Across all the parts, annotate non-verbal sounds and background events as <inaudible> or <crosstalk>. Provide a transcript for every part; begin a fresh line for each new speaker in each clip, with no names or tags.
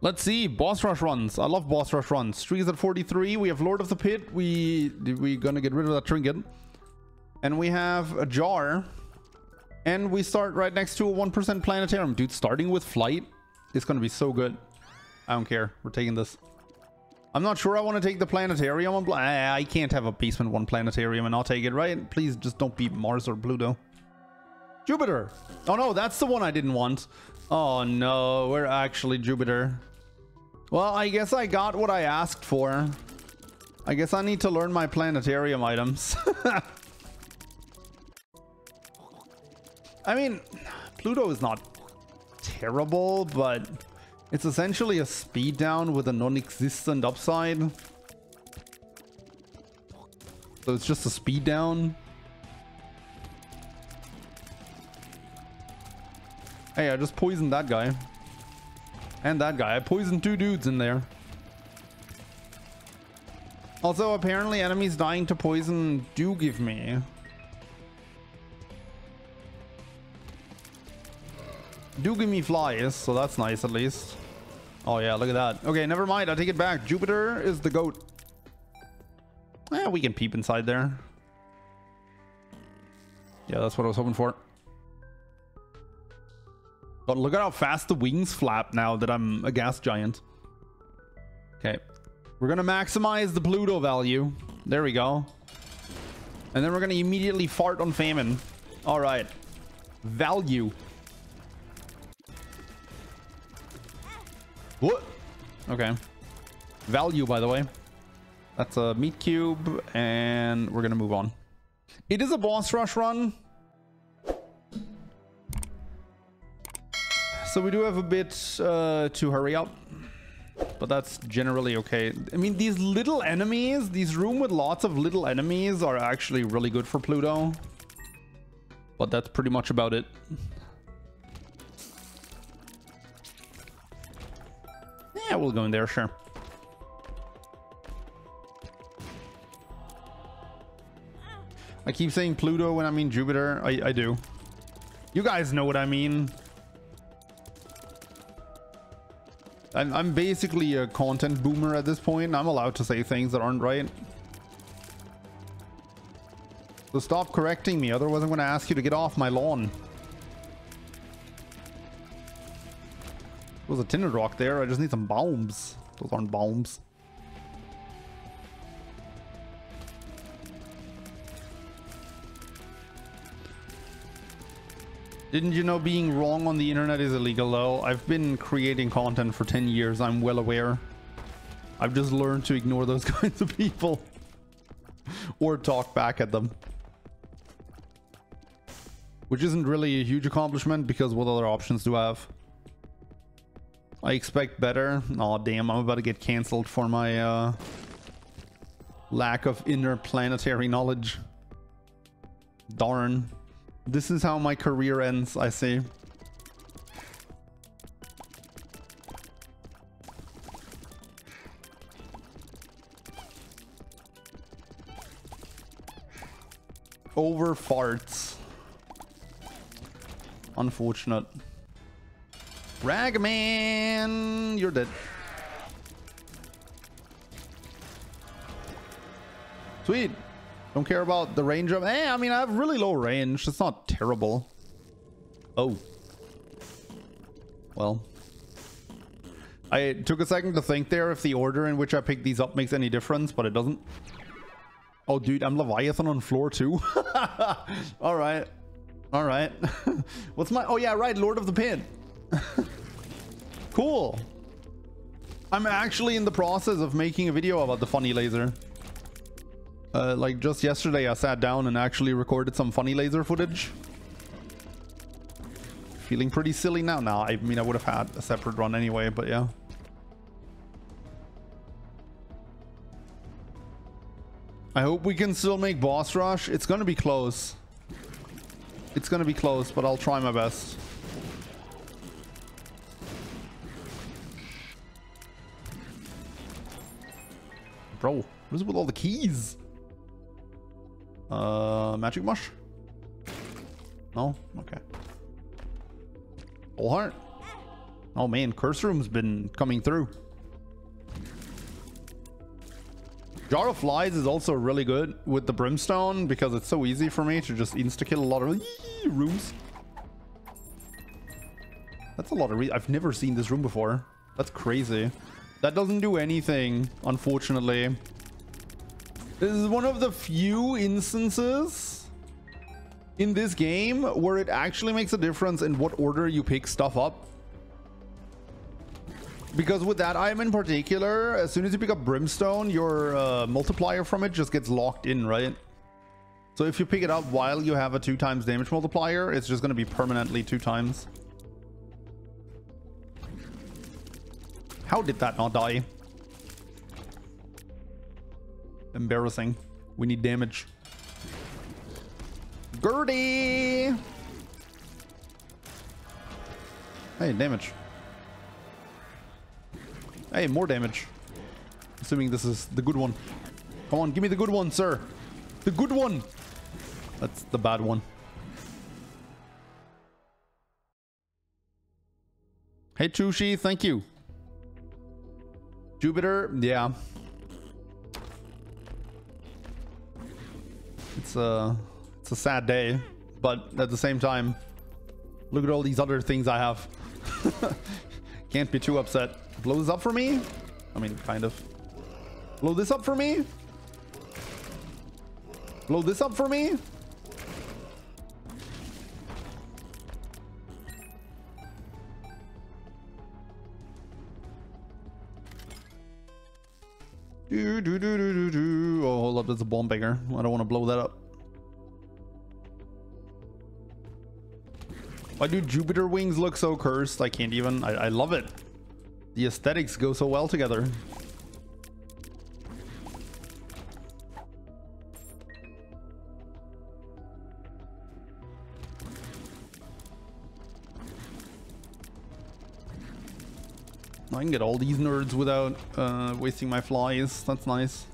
Let's see. Boss rush runs. I love boss rush runs. Streaks at 43. We have Lord of the Pit. We we gonna get rid of that trinket. And we have a jar. And we start right next to a 1% planetarium. Dude, starting with flight is gonna be so good. I don't care. We're taking this. I'm not sure I want to take the planetarium. I can't have a basement one planetarium and I'll take it, right? Please just don't be Mars or Pluto. Jupiter. Oh no, that's the one I didn't want. Oh no, we're actually Jupiter. Well, I guess I got what I asked for. I guess I need to learn my planetarium items. <laughs> I mean, Pluto is not terrible, but it's essentially a speed down with a non-existent upside. So it's just a speed down. Hey, I just poisoned that guy. And that guy. I poisoned two dudes in there. Also, apparently enemies dying to poison do give me. Do give me flies, so that's nice at least. Oh yeah, look at that. Okay, never mind. I take it back. Jupiter is the goat. Yeah, we can peep inside there. Yeah, that's what I was hoping for. But look at how fast the wings flap now that I'm a gas giant. Okay. We're going to maximize the Pluto value. There we go. And then we're going to immediately fart on famine. All right. Value. What? Okay. Value, by the way. That's a meat cube, and we're going to move on. It is a boss rush run. So we do have a bit uh, to hurry up. But that's generally okay. I mean, these little enemies, these room with lots of little enemies are actually really good for Pluto. But that's pretty much about it. Yeah, we'll go in there, sure. I keep saying Pluto when I mean Jupiter. I, I do. You guys know what I mean. I'm, I'm basically a content boomer at this point. I'm allowed to say things that aren't right. So stop correcting me, otherwise I'm going to ask you to get off my lawn. There's a tinted rock there. I just need some bombs. Those aren't bombs. Didn't you know being wrong on the internet is illegal though? I've been creating content for 10 years. I'm well aware. I've just learned to ignore those <laughs> kinds of people. or talk back at them. Which isn't really a huge accomplishment because what other options do I have? I expect better. Oh damn, I'm about to get cancelled for my uh, lack of interplanetary knowledge. Darn. This is how my career ends, I see. Over farts. Unfortunate. Ragman! You're dead. Sweet. Don't care about the range of... Eh, I mean, I have really low range. It's not terrible. Oh. Well. I took a second to think there if the order in which I pick these up makes any difference, but it doesn't. Oh, dude, I'm Leviathan on floor two. <laughs> All right. All right. <laughs> What's my... Oh, yeah, right. Lord of the Pit. <laughs> cool. I'm actually in the process of making a video about the funny laser. Uh, like just yesterday, I sat down and actually recorded some funny laser footage. Feeling pretty silly now. Now, I mean, I would have had a separate run anyway, but yeah. I hope we can still make boss rush. It's gonna be close. It's gonna be close, but I'll try my best. Bro, what is with all the keys? Uh, magic mush? No? Okay. Full heart. Oh man, Curse Room's been coming through. Jar of Flies is also really good with the Brimstone because it's so easy for me to just insta-kill a lot of rooms. That's a lot of I've never seen this room before. That's crazy. That doesn't do anything, unfortunately. This is one of the few instances in this game where it actually makes a difference in what order you pick stuff up. Because with that item in particular, as soon as you pick up Brimstone, your uh, multiplier from it just gets locked in, right? So if you pick it up while you have a two times damage multiplier, it's just going to be permanently two times. How did that not die? Embarrassing. We need damage. Gertie! Hey, damage. Hey, more damage. Assuming this is the good one. Come on, give me the good one, sir. The good one. That's the bad one. Hey, Chushi, thank you. Jupiter, yeah. It's a, it's a sad day, but at the same time, look at all these other things I have. <laughs> Can't be too upset. Blow this up for me? I mean, kind of. Blow this up for me? Blow this up for me? Do, do, do, do, do, do. Oh, hold up, there's a bomb beggar. I don't want to blow that up. Why do Jupiter wings look so cursed? I can't even. I, I love it. The aesthetics go so well together. I can get all these nerds without uh, wasting my flies. That's nice.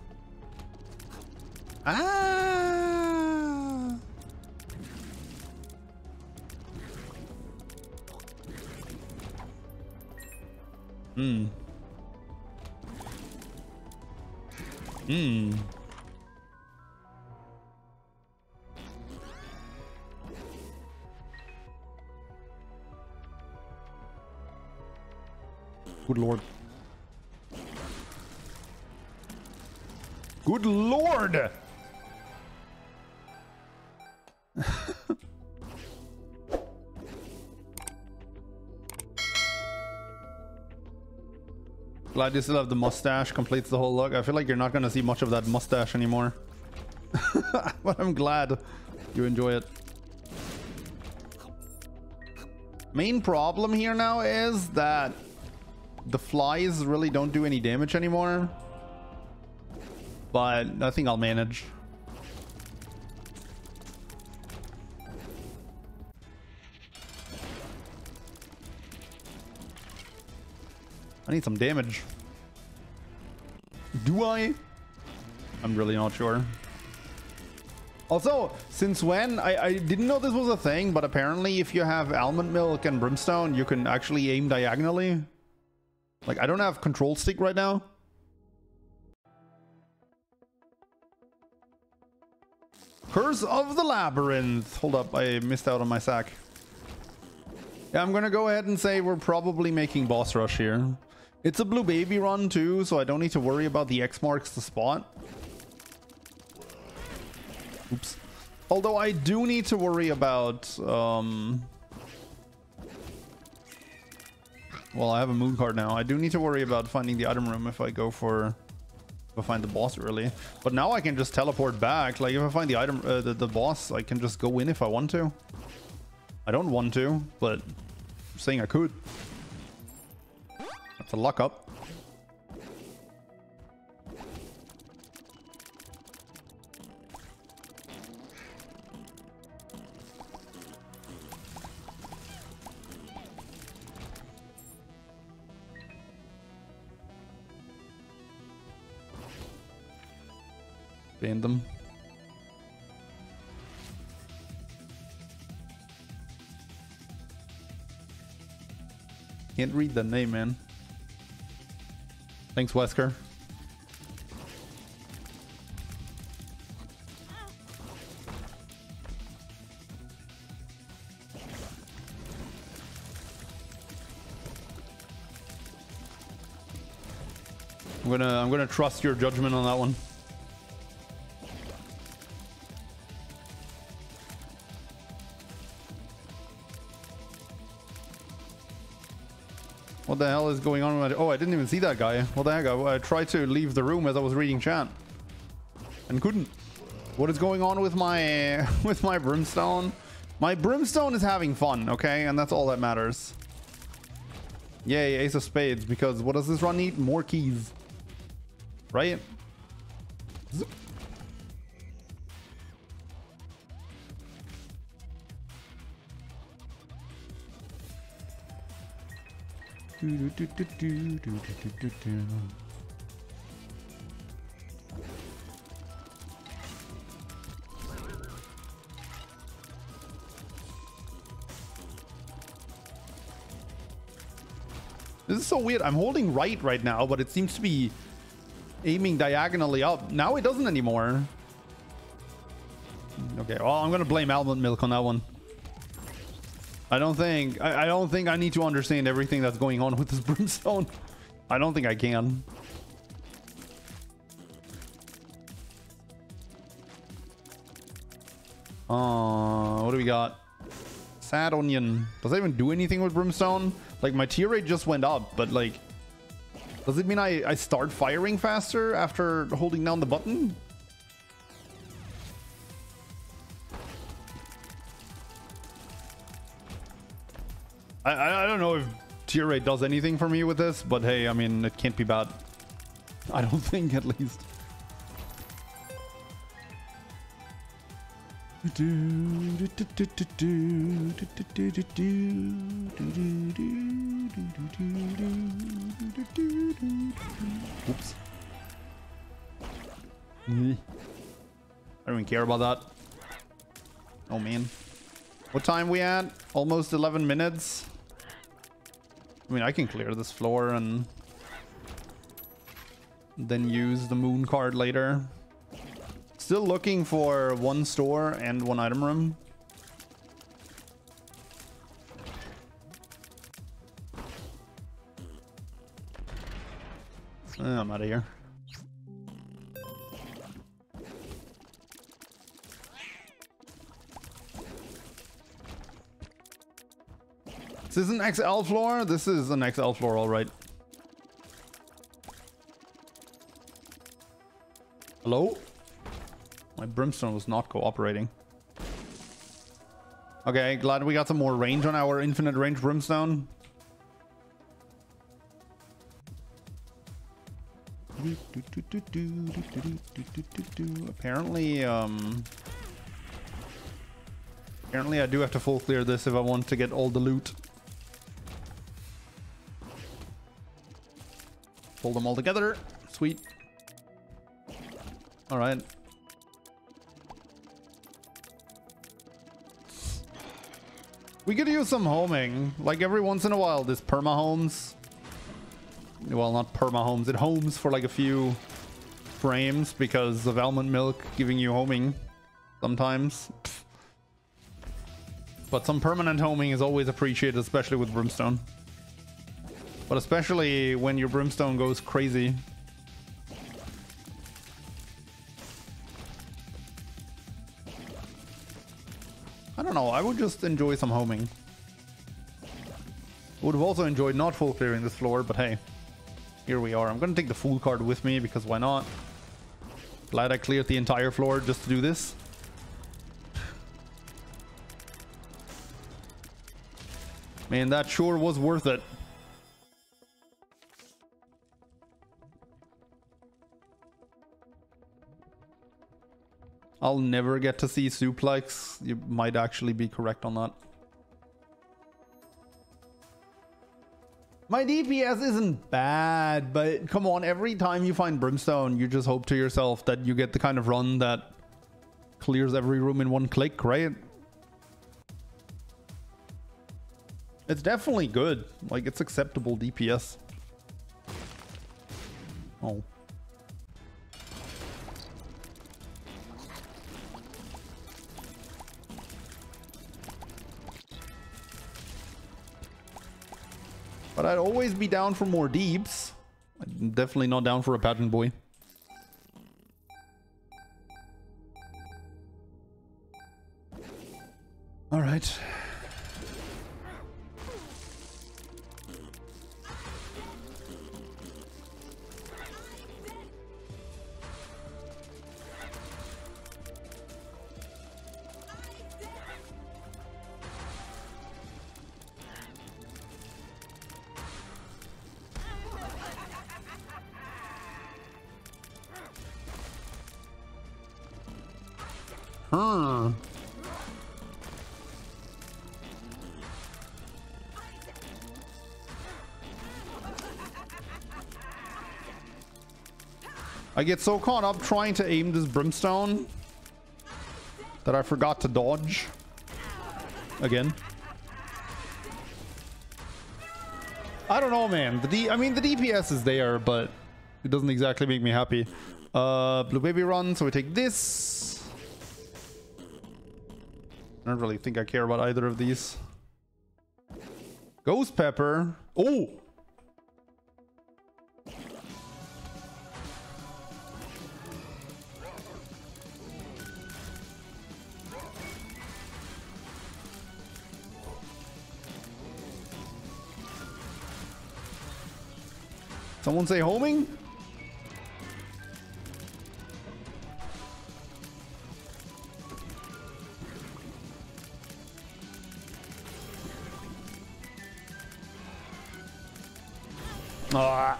Glad you still have the mustache, completes the whole look. I feel like you're not going to see much of that mustache anymore. <laughs> but I'm glad you enjoy it. Main problem here now is that the flies really don't do any damage anymore. But I think I'll manage. I need some damage. Do I? I'm really not sure. Also, since when? I, I didn't know this was a thing, but apparently if you have almond milk and brimstone, you can actually aim diagonally. Like, I don't have control stick right now. Curse of the Labyrinth. Hold up, I missed out on my sack. Yeah, I'm gonna go ahead and say we're probably making boss rush here. It's a blue baby run too, so I don't need to worry about the X marks the spot. Oops. Although I do need to worry about... Um... Well, I have a moon card now. I do need to worry about finding the item room if I go for... If I find the boss early. But now I can just teleport back. Like, if I find the item, uh, the, the boss, I can just go in if I want to. I don't want to, but I'm saying I could. That's a luck up. Ban them. can't read the name, man. Thanks, Wesker. I'm gonna I'm gonna trust your judgment on that one. The hell is going on? Oh, I didn't even see that guy. What the heck? I, I tried to leave the room as I was reading chat and couldn't. What is going on with my <laughs> with my brimstone? My brimstone is having fun, okay, and that's all that matters. Yay, ace of spades. Because what does this run need? More keys. Right? This is so weird. I'm holding right right now, but it seems to be aiming diagonally up. Now it doesn't anymore. Okay, well, I'm gonna blame almond milk on that one. I don't think I, I don't think I need to understand everything that's going on <laughs> with this brimstone. I don't think I can. Uh, what do we got? Sad onion. Does that even do anything with brimstone? Like my tear rate just went up, but like, does it mean I, I start firing faster after holding down the button? I, I, don't know if tear rate does anything for me with this, but hey, I mean, it can't be bad. <laughs> I don't think, at least. Oops. I don't even care about that. Oh man. What time we at? Almost 11 minutes. I mean, I can clear this floor and then use the moon card later. Still looking for one store and one item room. Eh, I'm out of here. This is an XL floor? This is an XL floor, alright. Hello? My brimstone was not cooperating. Okay, glad we got some more range on our infinite range brimstone. Apparently, um... Apparently I do have to full clear this if I want to get all the loot. Pull them all together. Sweet. Alright. We could use some homing. Like every once in a while, this perma homes. Well, not perma homes. It homes for like a few frames because of almond milk giving you homing sometimes. But some permanent homing is always appreciated, especially with brimstone. But especially when your brimstone goes crazy. I don't know, I would just enjoy some homing. Would have also enjoyed not full clearing this floor, but hey. Here we are. I'm gonna take the fool card with me because why not? Glad I cleared the entire floor just to do this. Man, that sure was worth it. I'll never get to see suplex. You might actually be correct on that. My DPS isn't bad, but come on, every time you find Brimstone, you just hope to yourself that you get the kind of run that clears every room in one click, right? It's definitely good. Like, it's acceptable DPS. Oh. But I'd always be down for more deeps. I'm definitely not down for a pageant boy. All right. Huh. I get so caught up trying to aim this brimstone that I forgot to dodge. Again. I don't know, man. The D I mean, the DPS is there, but it doesn't exactly make me happy. Uh, Blue Baby Run, so we take this. I don't really think I care about either of these. Ghost Pepper. Oh! Someone say homing? Ah.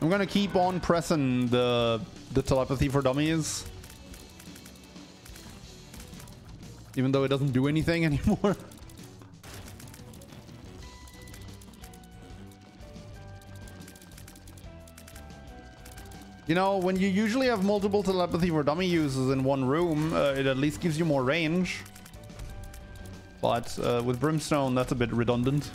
I'm gonna keep on pressing the the telepathy for dummies. Even though it doesn't do anything <laughs> anymore. You know, when you usually have multiple telepathy for dummy users in one room, uh, it at least gives you more range. But uh, with Brimstone, that's a bit redundant.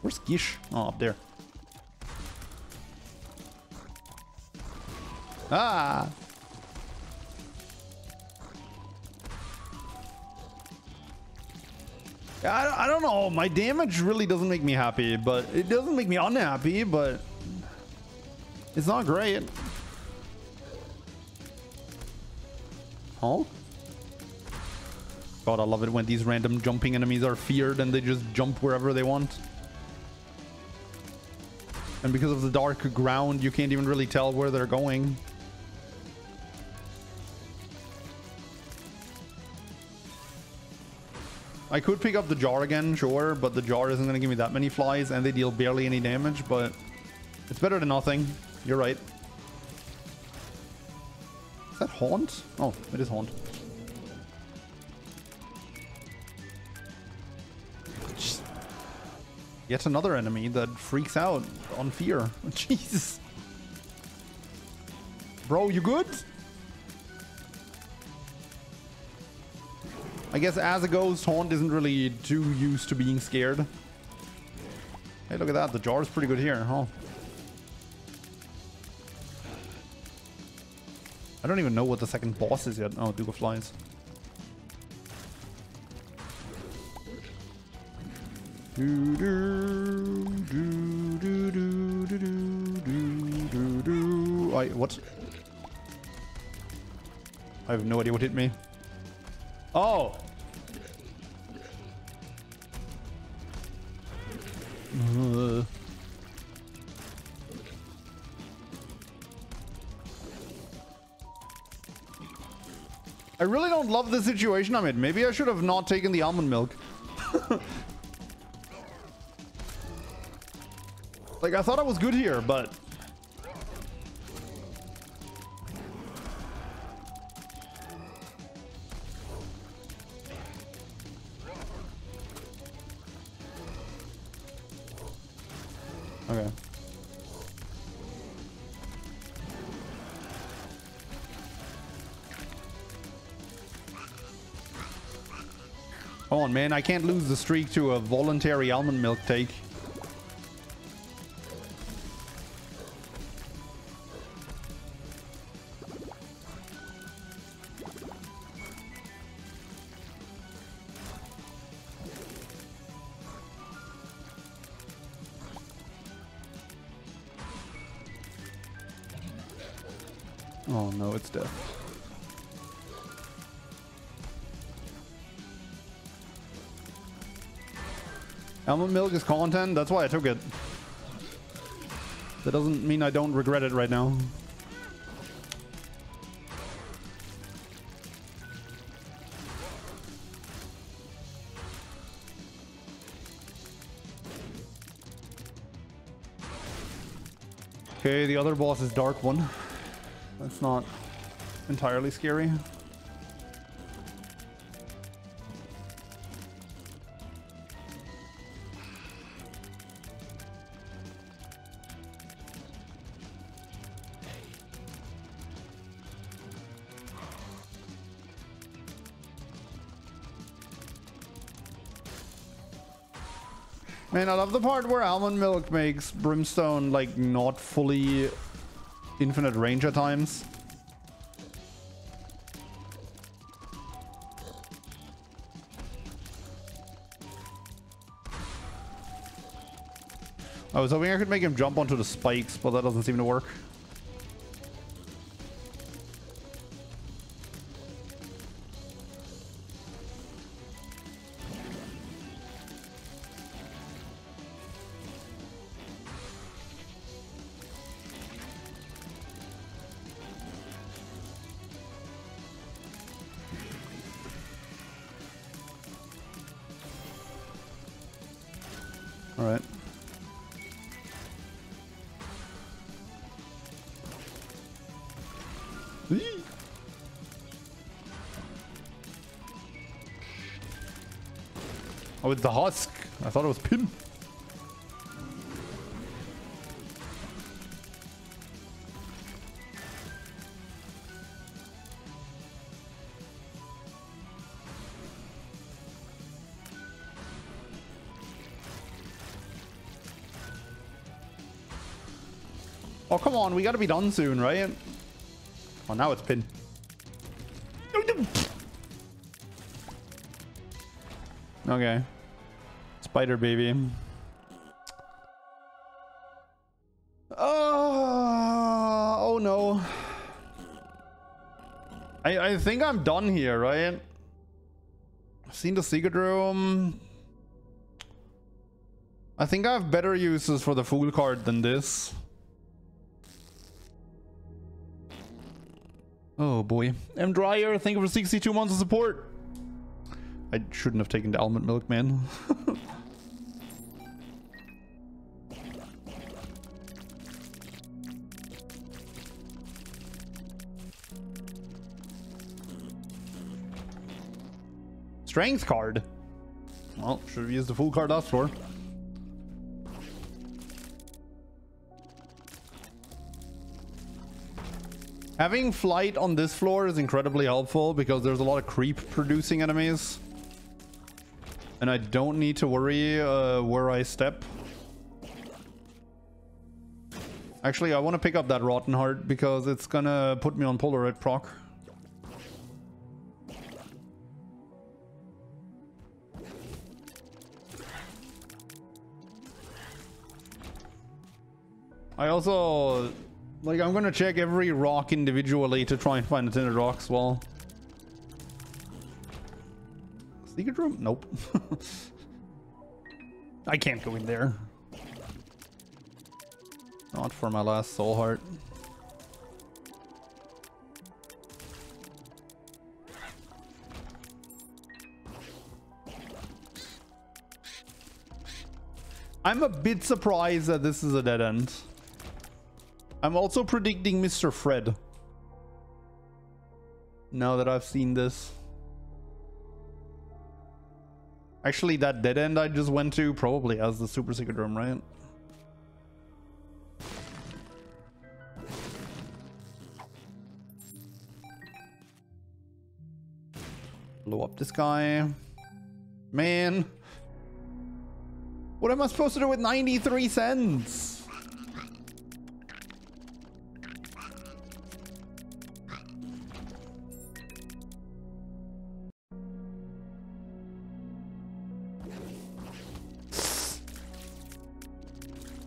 Where's Gish? Oh, up there. Ah! I, I don't know. My damage really doesn't make me happy, but it doesn't make me unhappy, but it's not great. Huh? God, I love it when these random jumping enemies are feared and they just jump wherever they want. And because of the dark ground, you can't even really tell where they're going. I could pick up the jar again, sure, but the jar isn't going to give me that many flies and they deal barely any damage, but it's better than nothing. You're right. Is that Haunt? Oh, it is Haunt. Yet another enemy that freaks out on fear. <laughs> Jesus. Bro, you good? I guess as a ghost, Haunt isn't really too used to being scared. Hey, look at that. The jar is pretty good here, huh? I don't even know what the second boss is yet. Oh, Duke of Flies. Do, do, do, do, do, do, do, do, do. I, what? I have no idea what hit me. Oh! I really don't love the situation I'm in. Maybe I should have not taken the almond milk. <laughs> like, I thought I was good here, but... man. I can't lose the streak to a voluntary almond milk take. Almond milk is content, that's why I took it. That doesn't mean I don't regret it right now. Okay, the other boss is Dark One. That's not entirely scary. Man, I love the part where almond milk makes brimstone like not fully infinite range at times. I was hoping I could make him jump onto the spikes, but that doesn't seem to work. The husk. I thought it was pin. Oh, come on. We got to be done soon, right? Oh, now it's pin. Okay. Spider baby. Oh, oh no. I, I think I'm done here, right? I've seen the secret room. I think I have better uses for the fool card than this. Oh boy. M Dryer, thank you for 62 months of support. I shouldn't have taken the almond milk, man. <laughs> Strength card. Well, should have used the fool card last floor. Having flight on this floor is incredibly helpful because there's a lot of creep producing enemies. And I don't need to worry uh, where I step. Actually, I want to pick up that Rotten Heart because it's gonna put me on Polaroid proc. I also like, I'm gonna check every rock individually to try and find the tinted rocks well. Secret room? Nope. <laughs> I can't go in there. Not for my last soul heart. I'm a bit surprised that this is a dead end. I'm also predicting Mr. Fred. Now that I've seen this. Actually, that dead end I just went to probably has the super secret room, right? Blow up this guy. Man. What am I supposed to do with 93 cents?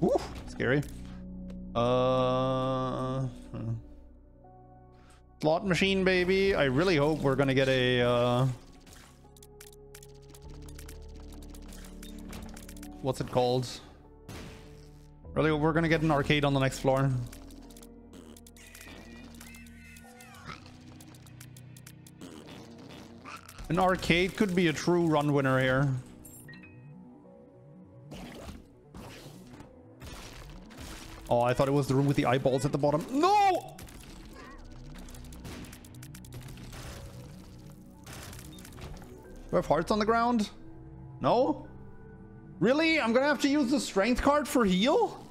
Ooh, scary. Uh, slot machine, baby. I really hope we're gonna get a. Uh, what's it called? Really, we're gonna get an arcade on the next floor. An arcade could be a true run winner here. Oh, I thought it was the room with the eyeballs at the bottom. No! Do I have hearts on the ground? No? Really? I'm gonna have to use the strength card for heal?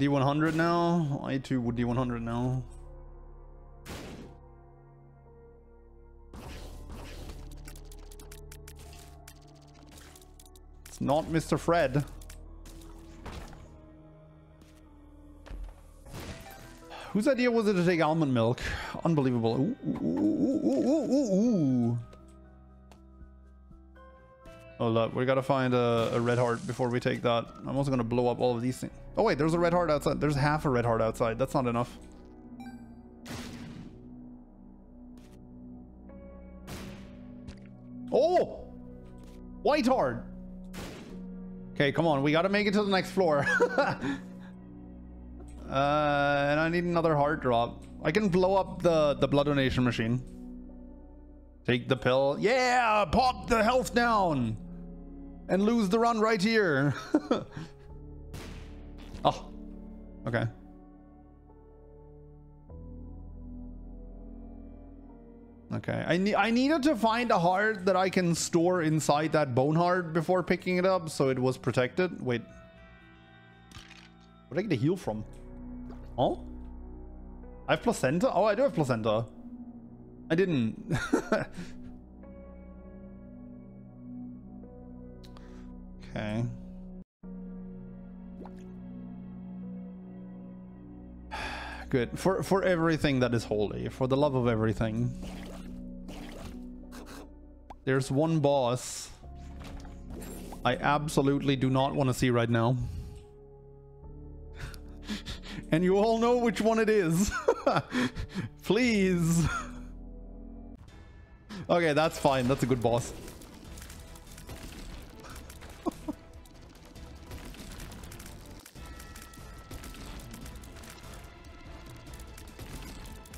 D100 now. I too would D100 now. It's not Mr. Fred. Whose idea was it to take almond milk? Unbelievable. Ooh, ooh, ooh, ooh Hold up, we gotta find a, a, red heart before we take that. I'm also gonna blow up all of these things. Oh wait, there's a red heart outside. There's half a red heart outside. That's not enough. Oh! White heart! Okay, come on. We gotta make it to the next floor. <laughs> uh, and I need another heart drop. I can blow up the, the blood donation machine. Take the pill. Yeah! Pop the health down! And lose the run right here. <laughs> oh, okay. Okay, I, ne I needed to find a heart that I can store inside that bone heart before picking it up so it was protected. Wait. Where did I get a heal from? Oh? I have placenta? Oh, I do have placenta. I didn't. <laughs> Okay. Good. For for everything that is holy, for the love of everything. There's one boss I absolutely do not want to see right now. <laughs> and you all know which one it is. <laughs> Please. <laughs> okay, that's fine. That's a good boss.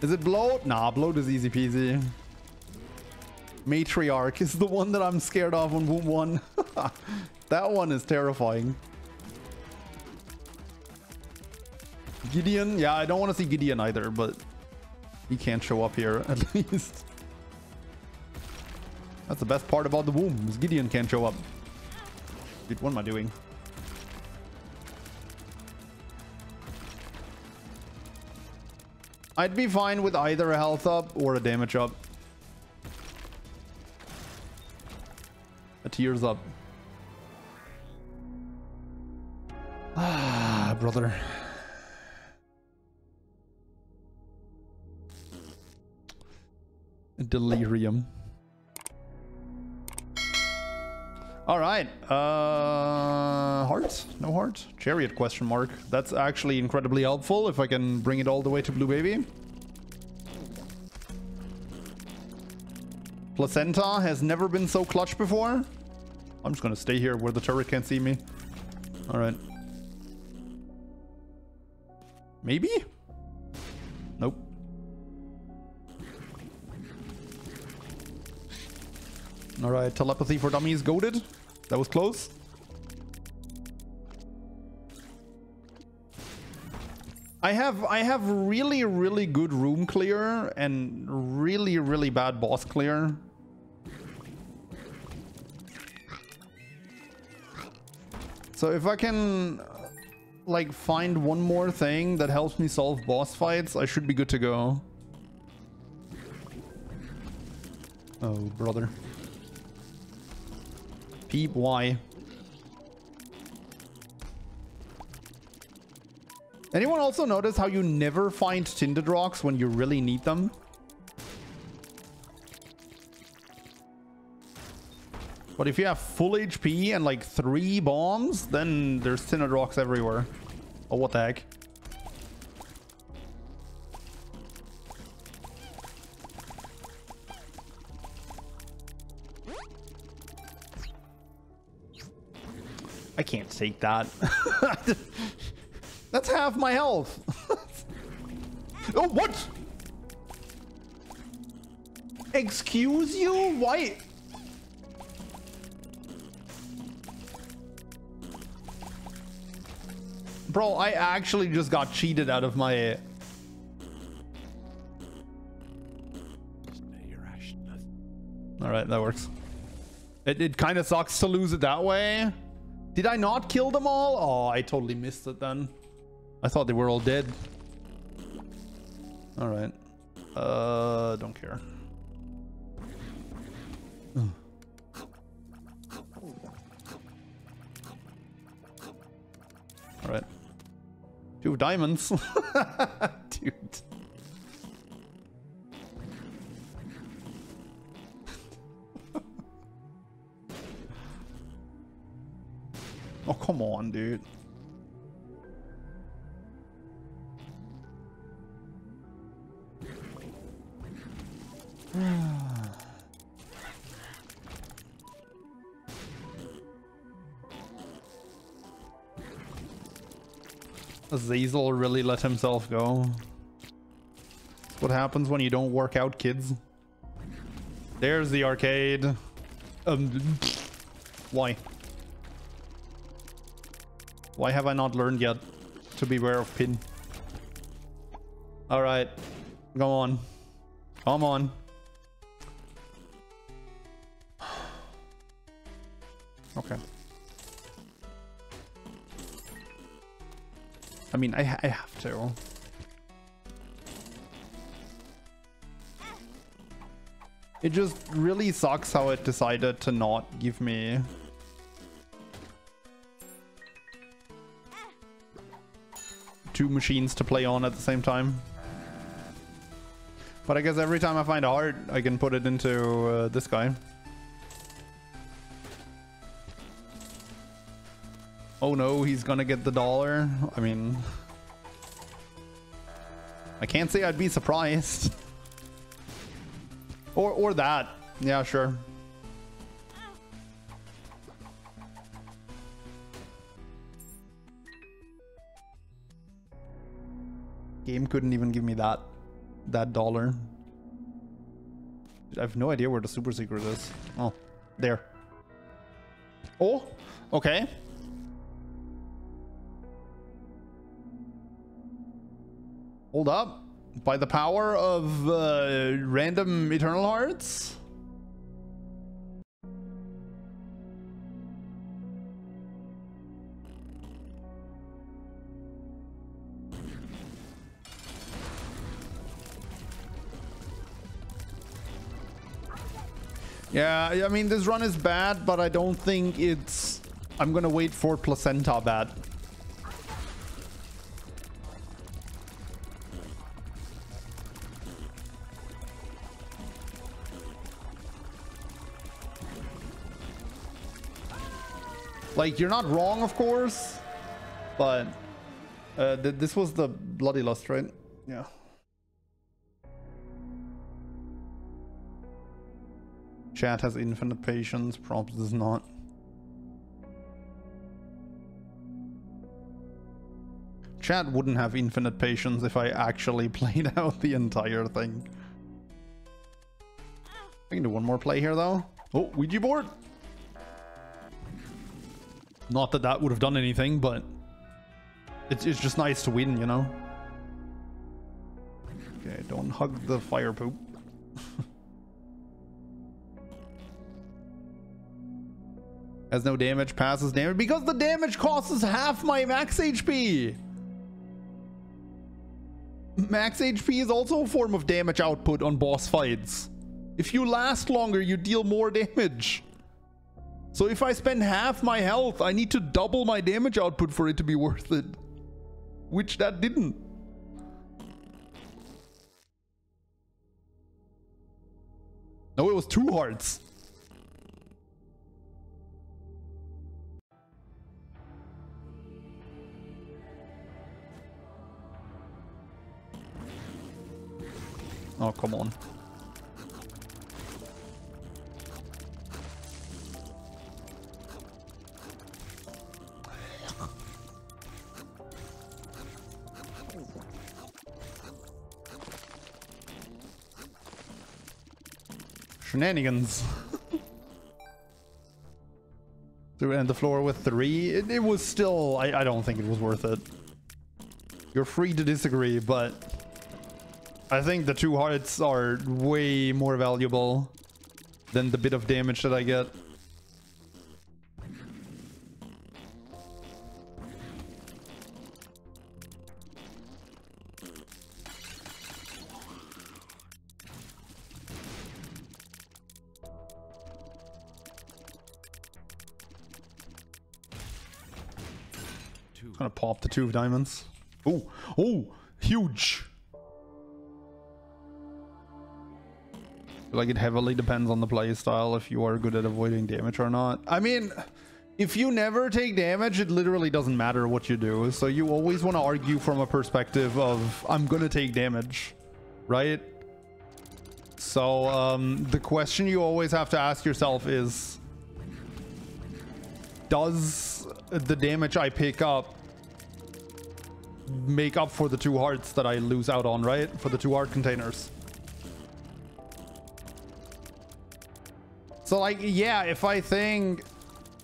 Is it bloat? Nah, bloat is easy peasy. Matriarch is the one that I'm scared of on Womb 1. <laughs> that one is terrifying. Gideon? Yeah, I don't want to see Gideon either, but he can't show up here <laughs> at least. That's the best part about the womb, is Gideon can't show up. Dude, what am I doing? I'd be fine with either a health up or a damage up. A tears up. Ah, brother. Delirium. All right. Uh, hearts? No hearts? Chariot question mark. That's actually incredibly helpful if I can bring it all the way to Blue Baby. Placenta has never been so clutch before. I'm just going to stay here where the turret can't see me. All right. Maybe? All right, telepathy for dummies goaded. That was close. I have I have really really good room clear and really really bad boss clear. So if I can like find one more thing that helps me solve boss fights, I should be good to go. Oh, brother. Why? Anyone also notice how you never find Tinted Rocks when you really need them? But if you have full HP and like three bombs, then there's Tinted Rocks everywhere. Oh, what the heck? I can't take that. <laughs> That's half my health. <laughs> oh, what? Excuse you? Why? Bro, I actually just got cheated out of my... Alright, that works. It, it kind of sucks to lose it that way. Did I not kill them all? Oh, I totally missed it then. I thought they were all dead. Alright. Uh, don't care. Alright. Two diamonds. <laughs> Dude. Oh, come on, dude. <sighs> Azazel really let himself go. That's what happens when you don't work out, kids. There's the arcade. Um, <sniffs> why? Why have I not learned yet to beware of pin? Alright. Go on. Come on. Okay. I mean, I, I have to. It just really sucks how it decided to not give me... two machines to play on at the same time. But I guess every time I find a heart, I can put it into uh, this guy. Oh no, he's gonna get the dollar. I mean... I can't say I'd be surprised. <laughs> or, or that. Yeah, sure. Game couldn't even give me that that dollar. I have no idea where the super secret is. Oh, there. Oh, okay. Hold up. By the power of uh, random Eternal Hearts? Yeah, I mean, this run is bad, but I don't think it's... I'm gonna wait for Placenta bad. Like, you're not wrong, of course, but uh, th this was the Bloody Lust, right? Yeah. Chat has infinite patience, Probs does not. Chat wouldn't have infinite patience if I actually <laughs> played out the entire thing. I can do one more play here though. Oh, Ouija board! Not that that would have done anything, but it's, it's just nice to win, you know? Okay, don't hug the fire poop. <laughs> Has no damage, passes damage, because the damage costs half my max HP! Max HP is also a form of damage output on boss fights. If you last longer, you deal more damage. So if I spend half my health, I need to double my damage output for it to be worth it. Which that didn't. No, it was two hearts. Oh, come on. Shenanigans. we end the floor with three. It, it was still, I, I don't think it was worth it. You're free to disagree, but I think the two hearts are way more valuable than the bit of damage that I get. Gonna pop the two of diamonds. Oh, oh, huge. Like it heavily depends on the play style if you are good at avoiding damage or not. I mean, if you never take damage, it literally doesn't matter what you do. So you always want to argue from a perspective of, I'm gonna take damage, right? So um, the question you always have to ask yourself is, does the damage I pick up make up for the two hearts that I lose out on, right? For the two heart containers. So like, yeah, if I think,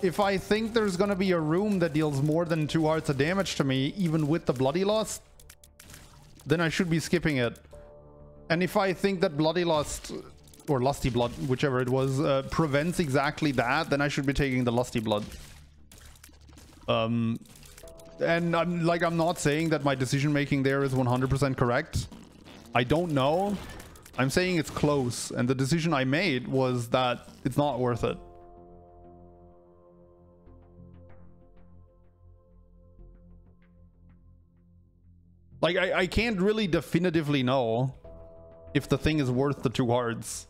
if I think there's gonna be a room that deals more than two hearts of damage to me, even with the Bloody Lust, then I should be skipping it. And if I think that Bloody Lust, or Lusty Blood, whichever it was, uh, prevents exactly that, then I should be taking the Lusty Blood. Um, and I'm like, I'm not saying that my decision making there is 100% correct. I don't know. I'm saying it's close. And the decision I made was that it's not worth it. Like, I, I can't really definitively know if the thing is worth the two hearts.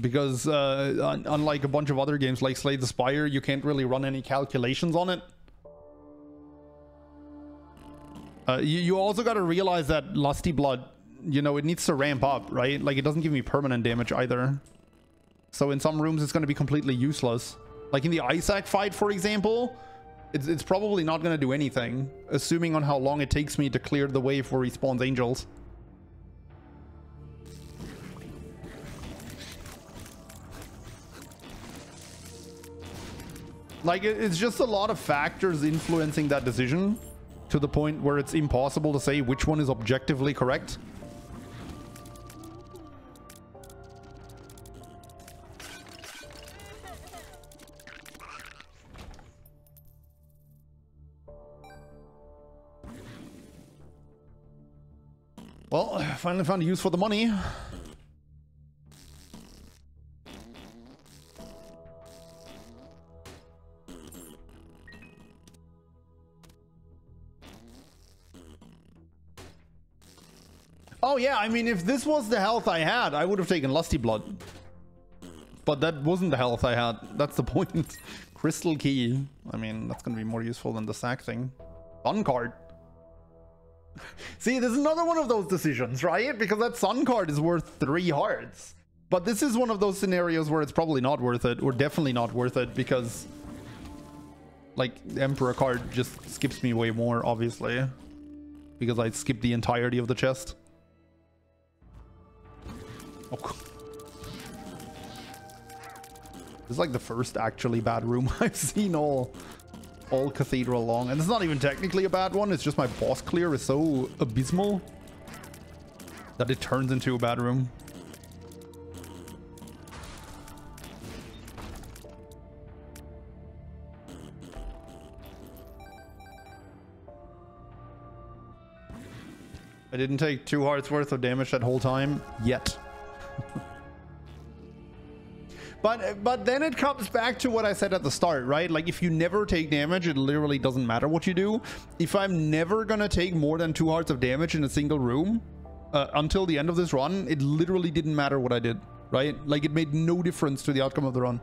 Because uh, unlike a bunch of other games like Slay the Spire, you can't really run any calculations on it. Uh, you, you also got to realize that Lusty Blood, you know, it needs to ramp up, right? Like, it doesn't give me permanent damage either. So in some rooms, it's going to be completely useless. Like in the Isaac fight, for example, it's, it's probably not going to do anything, assuming on how long it takes me to clear the way for respawns angels. Like, it's just a lot of factors influencing that decision to the point where it's impossible to say which one is objectively correct. Finally found a use for the money. Oh yeah, I mean, if this was the health I had, I would have taken Lusty Blood. But that wasn't the health I had. That's the <laughs> point. Crystal Key. I mean, that's going to be more useful than the sack thing. Sun card. <laughs> See, this is another one of those decisions, right? Because that Sun card is worth three hearts. But this is one of those scenarios where it's probably not worth it, or definitely not worth it, because... Like, Emperor card just skips me way more, obviously. Because I skipped the entirety of the chest. Oh. <laughs> This is like the first actually bad room <laughs> I've seen all all cathedral long and it's not even technically a bad one it's just my boss clear is so abysmal that it turns into a bad room. I didn't take two hearts worth of damage that whole time yet. <laughs> but but then it comes back to what I said at the start, right? Like if you never take damage, it literally doesn't matter what you do. If I'm never gonna take more than two hearts of damage in a single room uh, until the end of this run, it literally didn't matter what I did, right? Like it made no difference to the outcome of the run.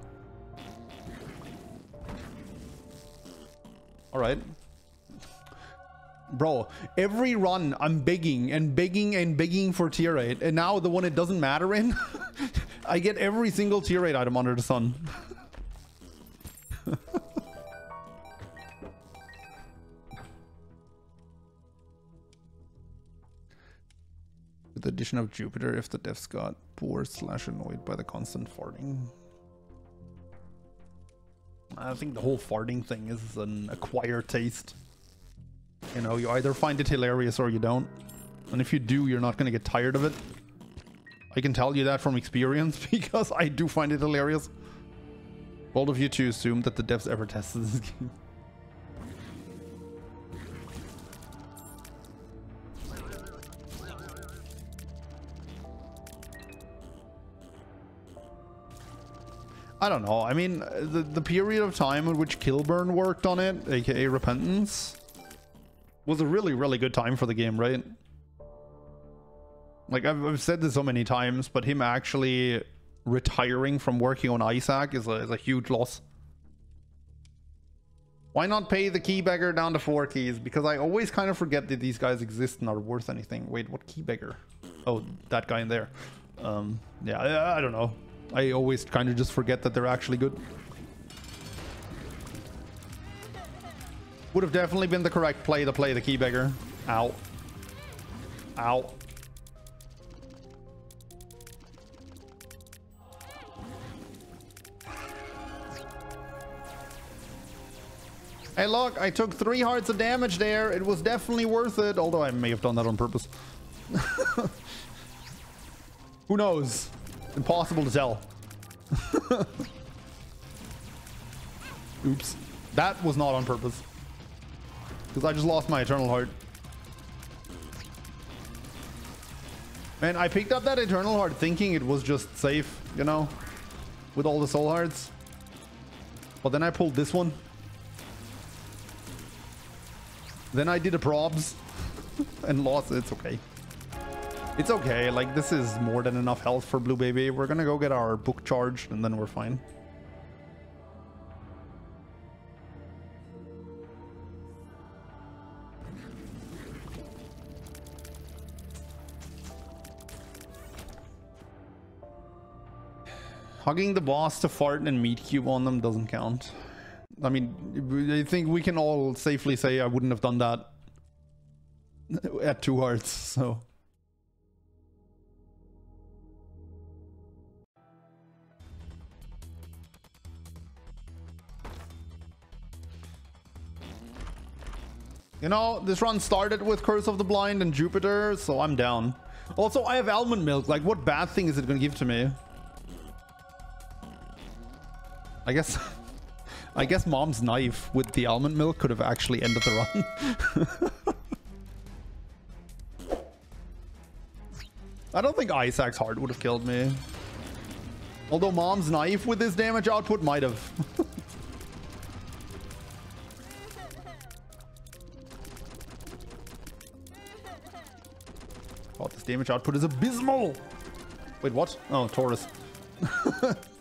All right. Bro, every run I'm begging and begging and begging for tier 8 and now the one it doesn't matter in <laughs> I get every single tier 8 item under the sun. <laughs> With the addition of Jupiter if the devs got bored slash annoyed by the constant farting. I think the whole farting thing is an acquired taste. You know, you either find it hilarious or you don't. And if you do, you're not going to get tired of it. I can tell you that from experience <laughs> because I do find it hilarious. Bold of you to assume that the devs ever tested this <laughs> game. I don't know. I mean, the, the period of time in which Kilburn worked on it, aka Repentance, was a really, really good time for the game, right? Like, I've, I've said this so many times, but him actually retiring from working on Isaac is a, is a huge loss. Why not pay the key beggar down to four keys? Because I always kind of forget that these guys exist and are worth anything. Wait, what key beggar? Oh, that guy in there. Um, yeah, I, I don't know. I always kind of just forget that they're actually good. Would have definitely been the correct play to play the key beggar. Ow. Ow. Hey look, I took three hearts of damage there. It was definitely worth it, although I may have done that on purpose. <laughs> Who knows? Impossible to tell. <laughs> Oops. That was not on purpose. Because I just lost my Eternal Heart. Man, I picked up that Eternal Heart thinking it was just safe, you know? With all the Soul Hearts. But then I pulled this one. Then I did a probs. and lost. It's okay. It's okay. Like, this is more than enough health for Blue Baby. We're gonna go get our book charged and then we're fine. Hugging the boss to fart and meat cube on them doesn't count. I mean, I think we can all safely say I wouldn't have done that <laughs> at two hearts, so... You know, this run started with Curse of the Blind and Jupiter, so I'm down. Also, I have almond milk. Like, what bad thing is it going to give to me? I guess... <laughs> I guess mom's knife with the almond milk could have actually ended the run. <laughs> I don't think Isaac's heart would have killed me. Although mom's knife with this damage output might have. <laughs> oh, this damage output is abysmal. Wait, what? Oh, Taurus. <laughs>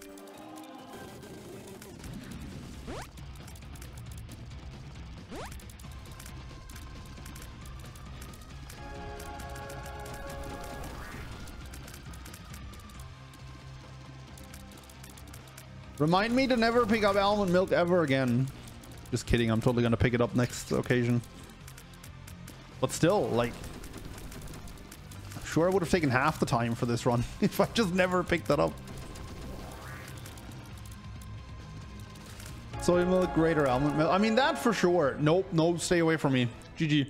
Remind me to never pick up almond milk ever again. Just kidding, I'm totally gonna pick it up next occasion. But still, like... I'm Sure, I would have taken half the time for this run <laughs> if I just never picked that up. Soy milk, greater almond milk. I mean, that for sure. Nope, no, stay away from me. GG.